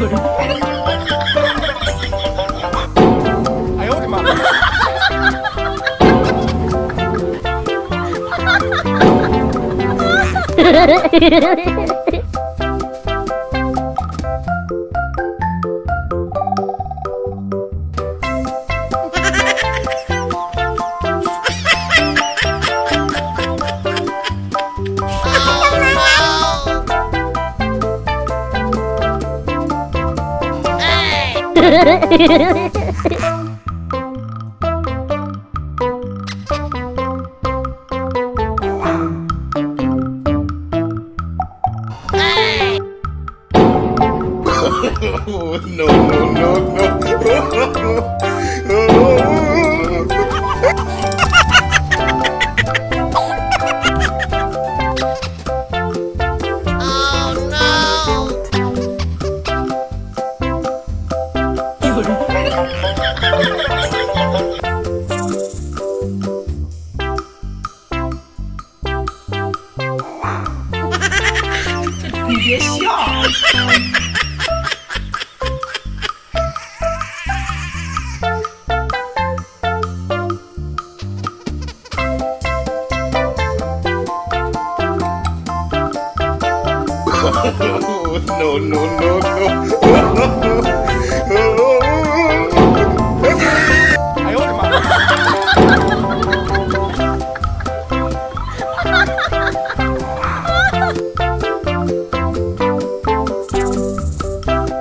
哎呦，我的妈。no, no, no, no. no, no, no, no. Oh,